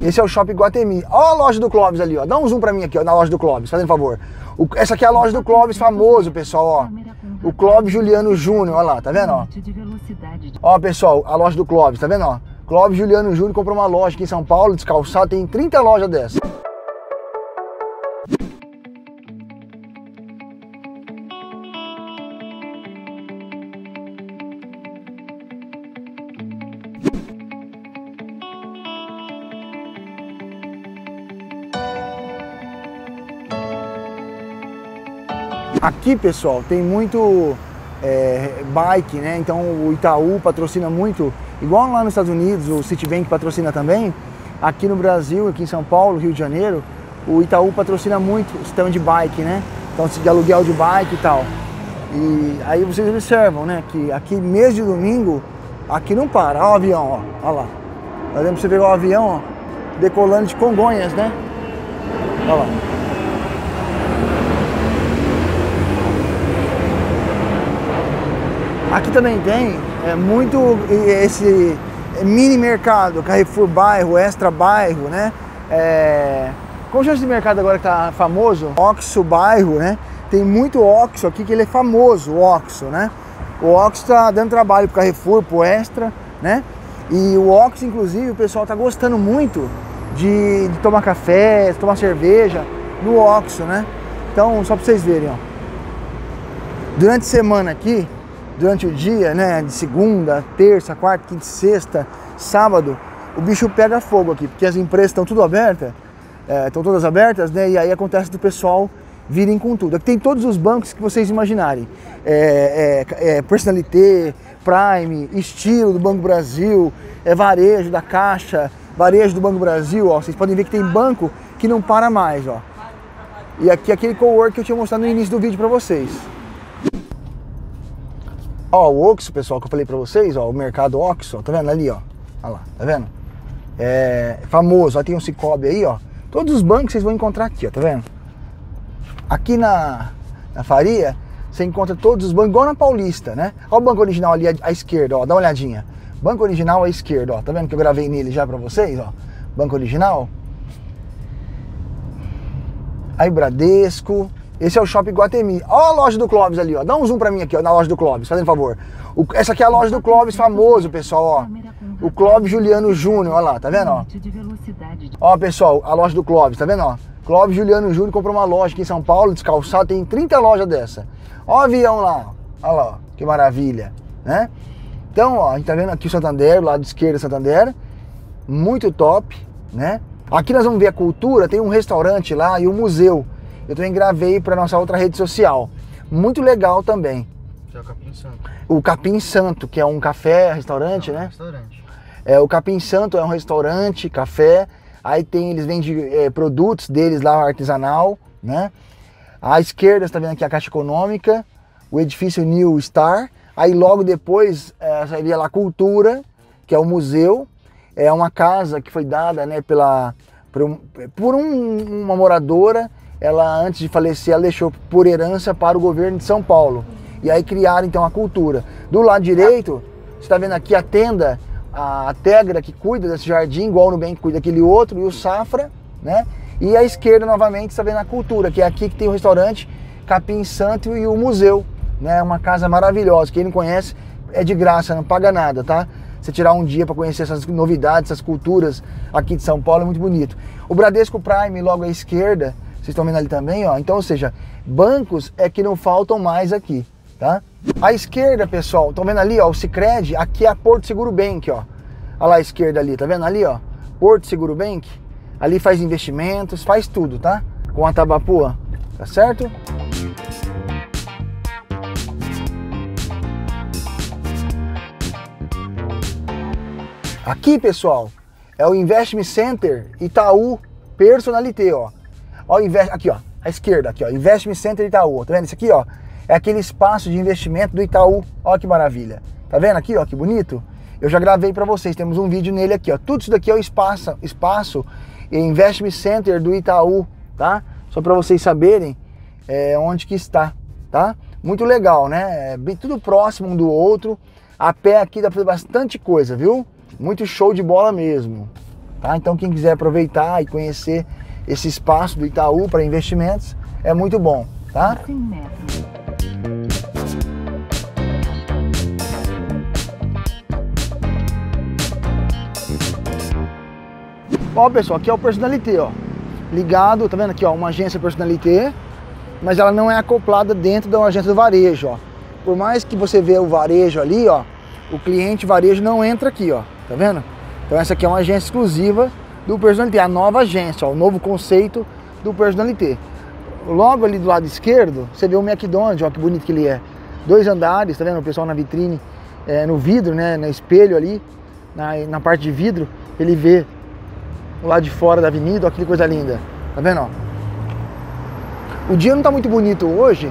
Esse é o Shopping Guatemi. Ó a loja do Clóvis ali, ó. Dá um zoom pra mim aqui, ó, na loja do Clóvis, fazendo favor. O- essa aqui é a loja do Clóvis famoso, pessoal, ó. O Clóvis Juliano Júnior, ó lá, tá vendo, ó? Ó, pessoal, a loja do Clóvis, tá vendo, ó? Clóvis Juliano Júnior comprou uma loja aqui em São Paulo, descalçado, tem 30 lojas dessa. Aqui, pessoal, tem muito é, bike, né? Então o Itaú patrocina muito, igual lá nos Estados Unidos, o Citibank patrocina também. Aqui no Brasil, aqui em São Paulo, Rio de Janeiro, o Itaú patrocina muito o sistema de bike, né? Então de aluguel de bike e tal. E aí vocês observam, né? Que aqui mês de domingo, aqui não para. Olha o avião, ó. Olha lá. Tá vendo pra você pegar o avião, ó, decolando de Congonhas, né? Olha lá. Aqui também tem é, muito esse mini mercado, Carrefour bairro, Extra bairro, né? É, como chama esse mercado agora que tá famoso? Oxo bairro, né? Tem muito Oxo aqui que ele é famoso, o Oxo, né? O Oxo tá dando trabalho pro Carrefour, pro Extra, né? E o Oxo, inclusive, o pessoal tá gostando muito de, de tomar café, de tomar cerveja no Oxo, né? Então, só para vocês verem, ó. Durante a semana aqui, durante o dia, né, de segunda, terça, quarta, quinta, sexta, sábado, o bicho pega fogo aqui, porque as empresas estão tudo abertas, é, estão todas abertas, né, e aí acontece do pessoal virem com tudo. Aqui tem todos os bancos que vocês imaginarem, é, é, é, Personalité, Prime, Estilo do Banco Brasil, é varejo da Caixa, varejo do Banco Brasil, ó, vocês podem ver que tem banco que não para mais, ó. E aqui é aquele cowork que eu tinha mostrado no início do vídeo para vocês. Ó, o Oxo, pessoal, que eu falei pra vocês, ó, o mercado Oxo, tá vendo ali, ó? Olha lá, tá vendo? É famoso, ó, tem um Cicobi aí, ó. Todos os bancos vocês vão encontrar aqui, ó, tá vendo? Aqui na, na Faria, você encontra todos os bancos, igual na Paulista, né? Ó o banco original ali à, à esquerda, ó, dá uma olhadinha. Banco original à esquerda, ó, tá vendo que eu gravei nele já pra vocês, ó? Banco original. Aí Bradesco, esse é o Shopping Guatemi. Ó a loja do Clóvis ali, ó. Dá um zoom pra mim aqui, ó, na loja do Clóvis, fazendo favor. O- essa aqui é a loja do Clóvis famoso, pessoal, ó. O Clóvis Juliano Júnior, ó lá, tá vendo, ó? Ó, pessoal, a loja do Clóvis, tá vendo, ó? Clóvis Juliano Júnior comprou uma loja aqui em São Paulo, descalçado, tem 30 lojas dessa. Ó o avião lá. Olha lá, ó, que maravilha, né? Então, ó, a gente tá vendo aqui o Santander, do lado esquerdo Santander, muito top, né? Aqui nós vamos ver a cultura, tem um restaurante lá e um museu. Eu também gravei para nossa outra rede social. Muito legal também. Que é o Capim Santo. O Capim Santo, que é um café, restaurante, É um né? Restaurante. É, o Capim Santo é um restaurante, café. Aí tem, eles vendem é, produtos deles lá, artesanal, né? À esquerda, você está vendo aqui a Caixa Econômica, o edifício New Star. Aí logo depois é, seria lá a Cultura, que é o museu. É uma casa que foi dada né, pela, por, um- por um- uma moradora. Ela, antes de falecer, ela deixou por herança para o governo de São Paulo. E aí criaram então a cultura. Do lado direito, você está vendo aqui a tenda, a Tegra que cuida desse jardim, igual o Nubank cuida daquele outro, e o Safra, né? E à esquerda, novamente, está vendo a cultura, que é aqui que tem o restaurante Capim Santo e o museu, né? Uma casa maravilhosa. Quem não conhece, é de graça, não paga nada, tá? Você tirar um dia para conhecer essas novidades, essas culturas aqui de São Paulo é muito bonito. O Bradesco Prime, logo à esquerda, vocês estão vendo ali também, ó. Então, ou seja, bancos é que não faltam mais aqui, tá? À esquerda, pessoal, estão vendo ali, ó, o Sicredi, aqui é a Porto Seguro Bank, ó. Olha lá à esquerda ali, tá vendo ali, ó? Porto Seguro Bank. Ali faz investimentos, faz tudo, tá? Com a Tabapuã, tá certo? Aqui, pessoal, é o Investment Center Itaú Personalité, ó. Ó invest... Aqui, ó, à esquerda, aqui, ó, Investment Center Itaú. Tá vendo isso aqui, ó? É aquele espaço de investimento do Itaú. Ó que maravilha. Tá vendo aqui, ó, que bonito? Eu já gravei para vocês, temos um vídeo nele aqui, ó. Tudo isso daqui é o espaço, espaço Investment Center do Itaú, tá? Só para vocês saberem é, onde que está, tá? Muito legal, né? É tudo próximo um do outro. A pé aqui dá pra fazer bastante coisa, viu? Muito show de bola mesmo. Tá? Então quem quiser aproveitar e conhecer esse espaço do Itaú para investimentos é muito bom, tá? Ó, pessoal, aqui é o Personalité, ó. Ligado, tá vendo aqui, ó, uma agência Personalité, mas ela não é acoplada dentro da agência do varejo, ó. Por mais que você vê o varejo ali, ó, o cliente varejo não entra aqui, ó. Tá vendo? Então essa aqui é uma agência exclusiva do Personalité, a nova agência, ó, o novo conceito do Personalité. Logo ali do lado esquerdo, você vê o McDonald's, ó, que bonito que ele é. Dois andares, tá vendo? O pessoal na vitrine, é, no vidro, né, no espelho ali, na, na parte de vidro, ele vê o lado de fora da avenida, olha que coisa linda. Tá vendo? Ó? O dia não tá muito bonito hoje,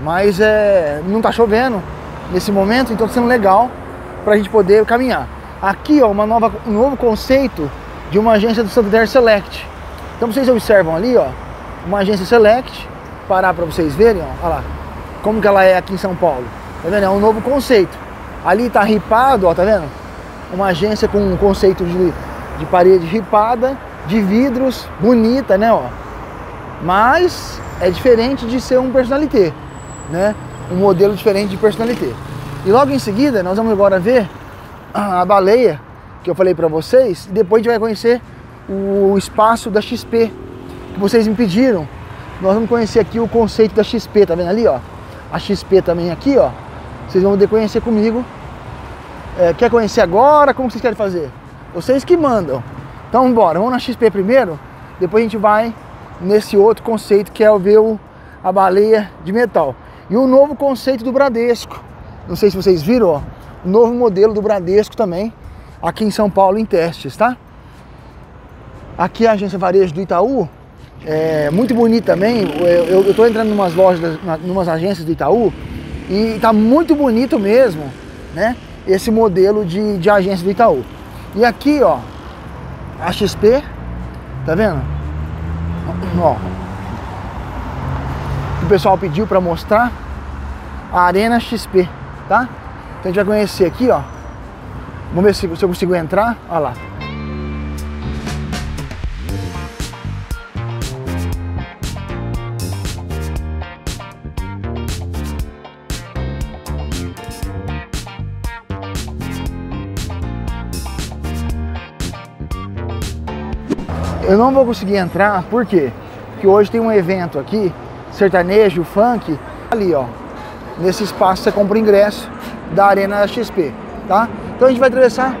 mas é, não tá chovendo nesse momento, então tá sendo legal para a gente poder caminhar. Aqui, ó, uma nova, um novo conceito de uma agência do Santander Select. Então vocês observam ali, ó, uma agência Select, parar para vocês verem, ó, olha lá, como que ela é aqui em São Paulo. Tá vendo? É um novo conceito. Ali tá ripado, ó, tá vendo? Uma agência com um conceito de de parede ripada, de vidros, bonita, né, ó. Mas é diferente de ser um personalité, né? Um modelo diferente de personalité. E logo em seguida, nós vamos agora ver a baleia que eu falei para vocês, e depois a gente vai conhecer o espaço da XP que vocês me pediram. Nós vamos conhecer aqui o conceito da XP, tá vendo ali, ó? A XP também aqui, ó. Vocês vão poder conhecer comigo. É, quer conhecer agora? Como vocês querem fazer? Vocês que mandam. Então bora, vamos na XP primeiro, depois a gente vai nesse outro conceito que é ver o, a baleia de metal. E o novo conceito do Bradesco. Não sei se vocês viram, ó, o novo modelo do Bradesco também, aqui em São Paulo em testes, tá? Aqui a agência varejo do Itaú, é muito bonito também. Eu, eu tô entrando em umas lojas, em umas agências do Itaú e tá muito bonito mesmo, né? Esse modelo de, de agência do Itaú. E aqui, ó, a XP, tá vendo? Ó, o pessoal pediu para mostrar a Arena XP, tá? Então a gente vai conhecer aqui, ó. Vamos ver se, se eu consigo entrar. Olha lá. Eu não vou conseguir entrar, por quê? Porque hoje tem um evento aqui, sertanejo, funk, ali ó, nesse espaço você compra o ingresso da Arena XP, tá? Então a gente vai atravessar,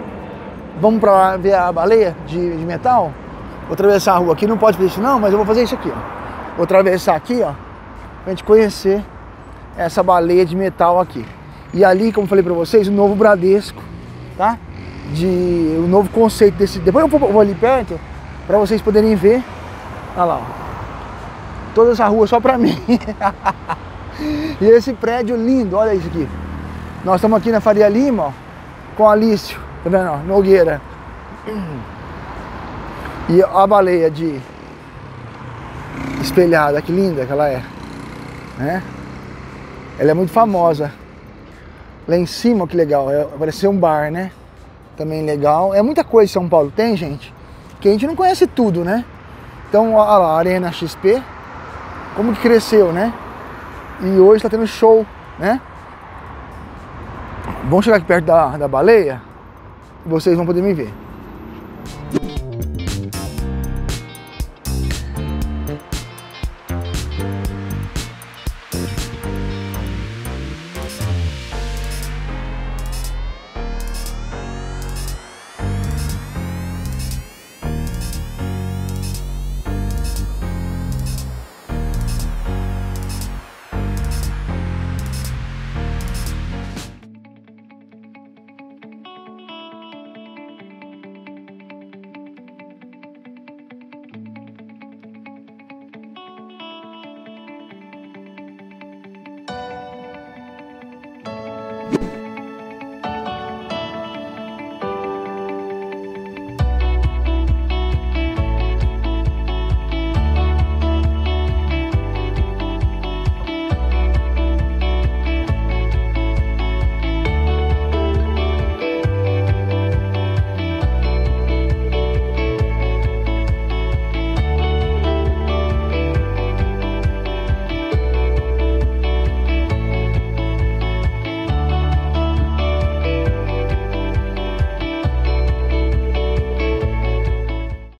vamos lá ver a baleia de, de metal, vou atravessar a rua aqui, não pode fazer isso não, mas eu vou fazer isso aqui, ó. Vou atravessar aqui, ó, pra gente conhecer essa baleia de metal aqui. E ali, como falei pra vocês, o novo Bradesco, tá? De, o novo conceito desse... Depois eu vou, vou ali perto, para vocês poderem ver. Olha lá, ó. toda essa rua só para mim. e esse prédio lindo, olha isso aqui. Nós estamos aqui na Faria Lima, ó, com Alício, tá? Ó, Nogueira. E a baleia de espelhada, que linda que ela é. Né? Ela é muito famosa. Lá em cima, que legal, é, parece ser um bar, né? Também legal. É muita coisa em São Paulo, tem, gente? que a gente não conhece tudo, né? Então, olha lá, Arena XP, como que cresceu, né? E hoje está tendo show, né? Vamos chegar aqui perto da, da baleia e vocês vão poder me ver.